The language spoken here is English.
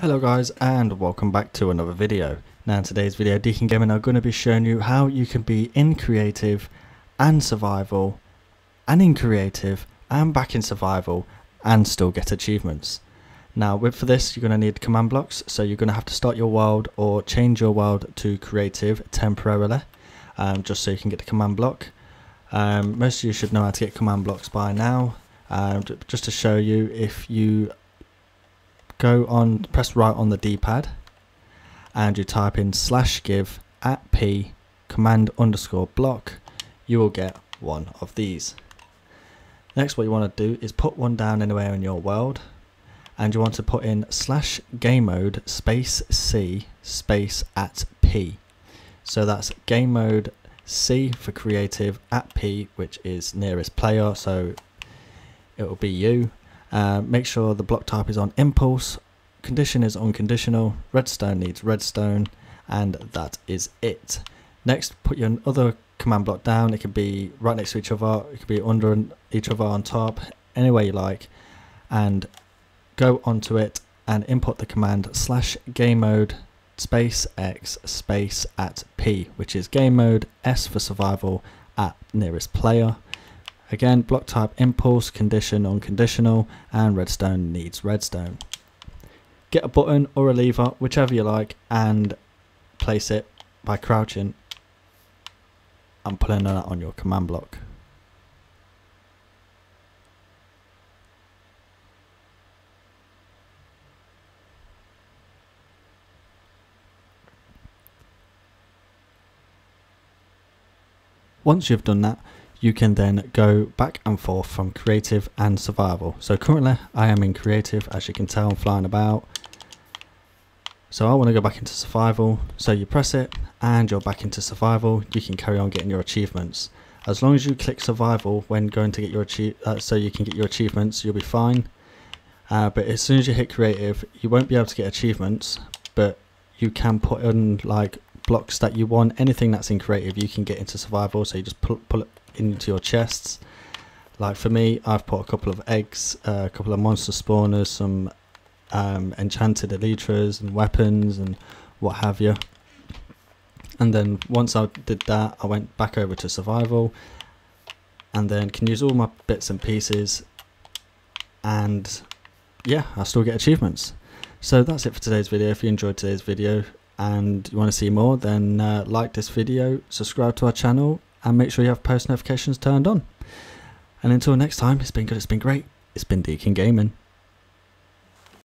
Hello guys and welcome back to another video. Now in today's video Deacon Gaming are going to be showing you how you can be in creative and survival and in creative and back in survival and still get achievements. Now with for this you're going to need command blocks so you're going to have to start your world or change your world to creative temporarily um, just so you can get the command block. Um, most of you should know how to get command blocks by now. Um, just to show you if you go on, press right on the D-pad and you type in slash give at p command underscore block, you will get one of these. Next what you want to do is put one down anywhere in your world and you want to put in slash game mode space C space at P. So that's game mode C for creative at P which is nearest player so it will be you uh, make sure the block type is on impulse, condition is unconditional, redstone needs redstone, and that is it. Next, put your other command block down. It could be right next to each other, it could be under each other on top, anywhere you like, and go onto it and input the command slash game mode space s space at p, which is game mode s for survival at nearest player Again, block type impulse, condition unconditional, and redstone needs redstone. Get a button or a lever, whichever you like, and place it by crouching and pulling that on your command block. Once you've done that, you can then go back and forth from creative and survival. So currently I am in creative as you can tell I'm flying about. So I want to go back into survival. So you press it and you're back into survival. You can carry on getting your achievements. As long as you click survival when going to get your achieve uh, so you can get your achievements you'll be fine. Uh, but as soon as you hit creative you won't be able to get achievements but you can put in like blocks that you want anything that's in creative you can get into survival so you just pull, pull it into your chests. Like for me, I've put a couple of eggs, uh, a couple of monster spawners, some um, enchanted elytras and weapons and what have you. And then once I did that, I went back over to survival and then can use all my bits and pieces and yeah, I still get achievements. So that's it for today's video. If you enjoyed today's video and you want to see more, then uh, like this video, subscribe to our channel and make sure you have post notifications turned on. And until next time, it's been good, it's been great, it's been Deacon Gaming.